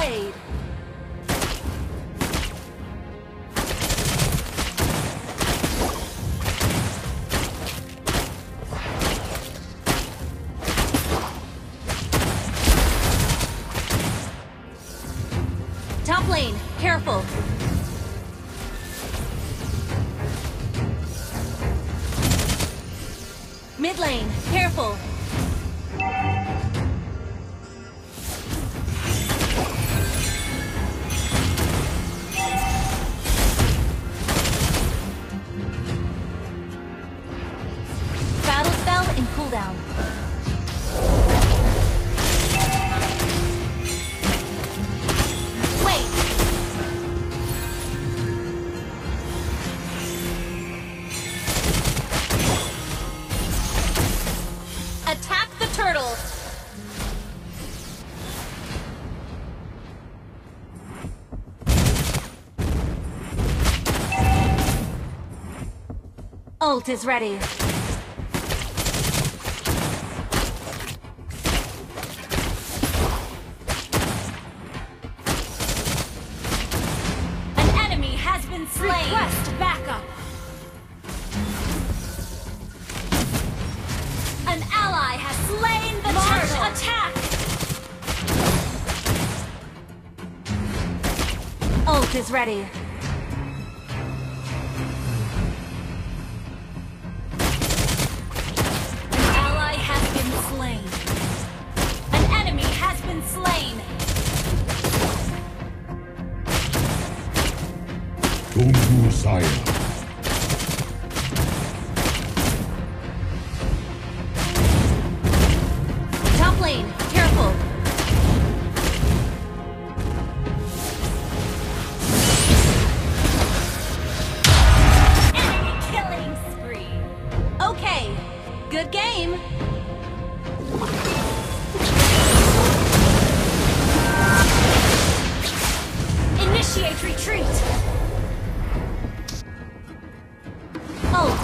Top lane, careful. Mid lane, careful. Turtle! Ult is ready. Slain. Request backup. An ally has slain the turtle. attack. Ult is ready. Tungu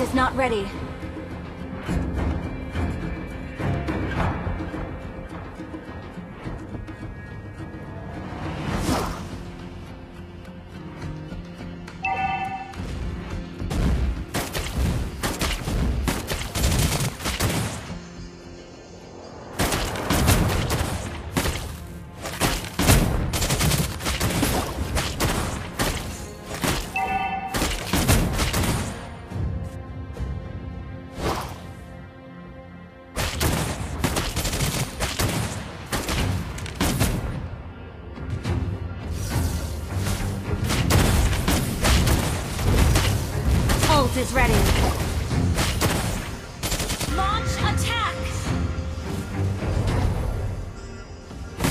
is not ready. Is ready. Launch attack.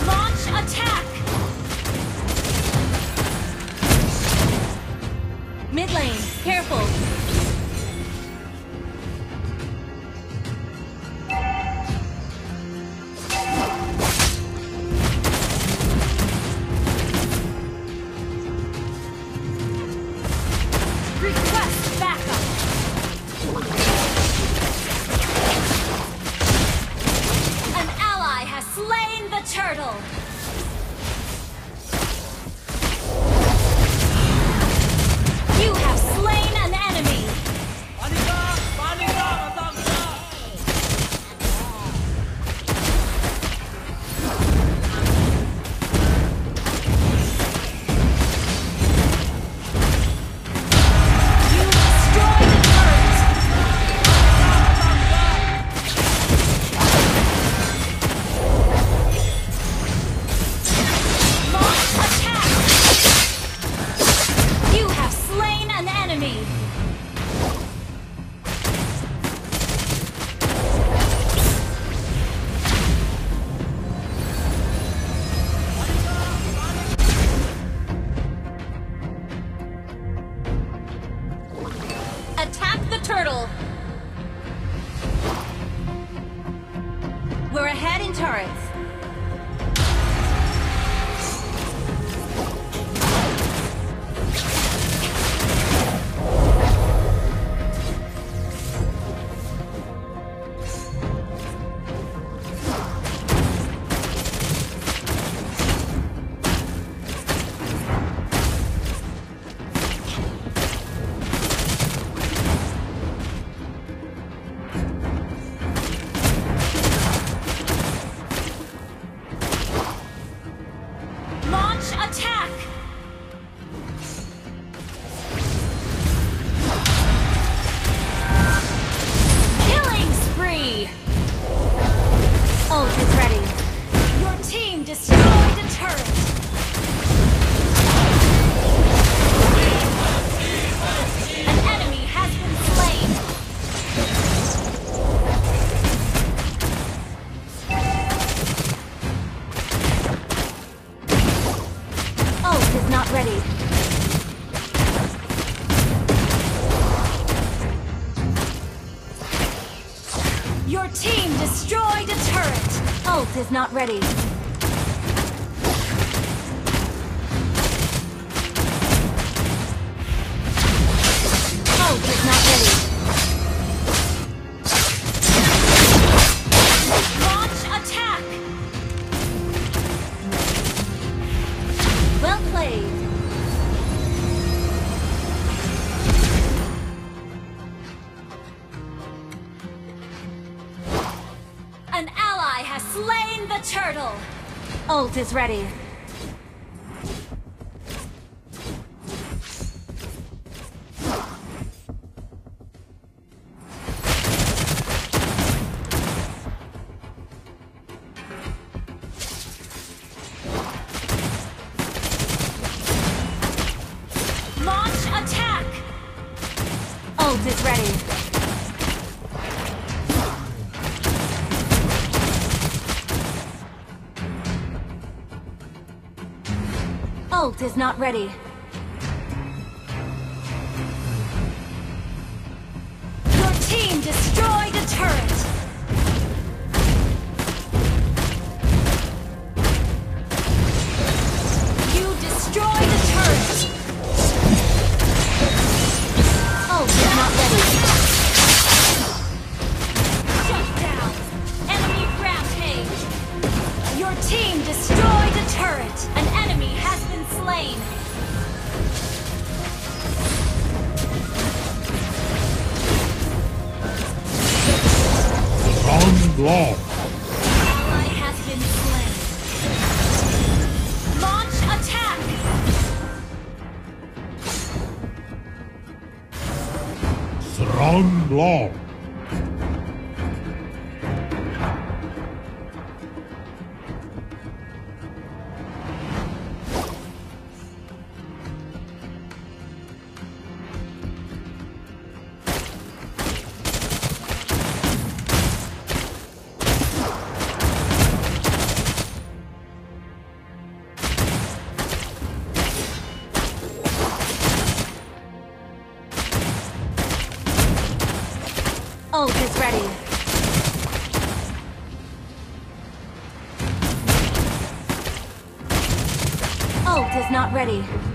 Launch attack. Mid lane, careful. turrets. is not ready. the turtle! Ult is ready. Ult is not ready. Your team destroyed the turret! unlocked Ult is ready. Ult is not ready.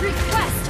Request